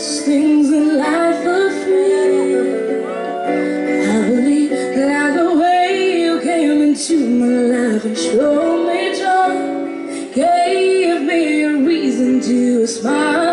such things in life are free. I believe that the way you came into my life and showed me joy, gave me a reason to smile.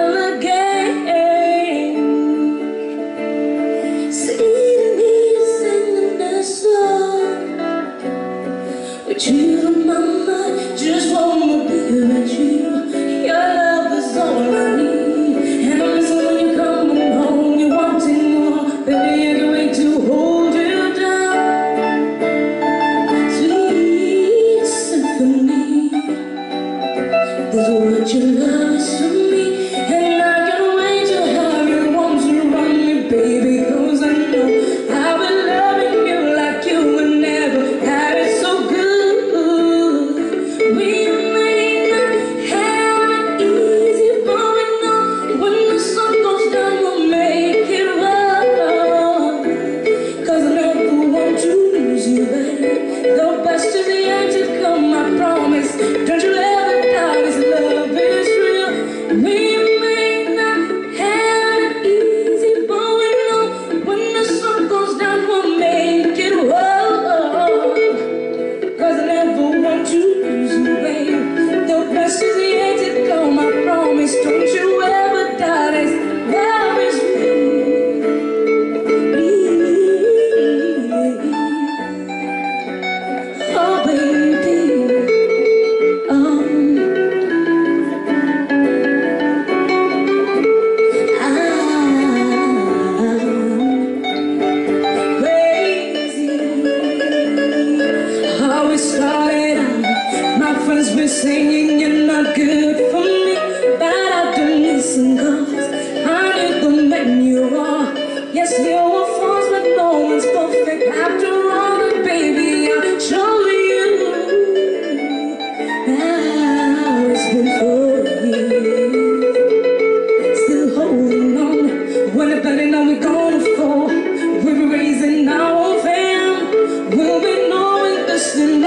started My friends been saying you're not good for me But I've been missing cause I need the man you are Yes, there were flaws but no one's perfect. After all, but baby, I'm surely you. How it's been for years. Still holding on. When the better now we're gonna fall We're raising our fam. We'll be knowing this and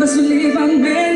paso levantando.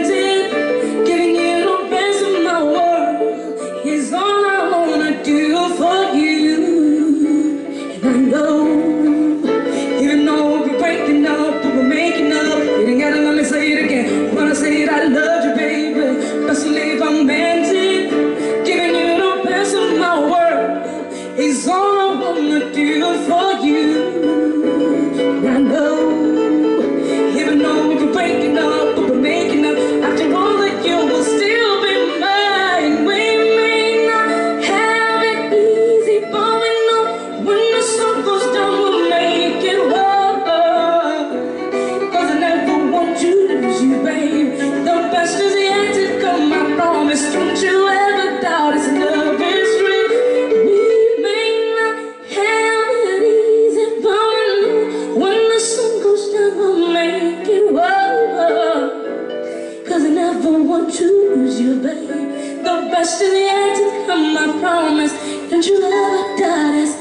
the best in the end to come, I promise. Don't you ever doubt us,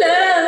love.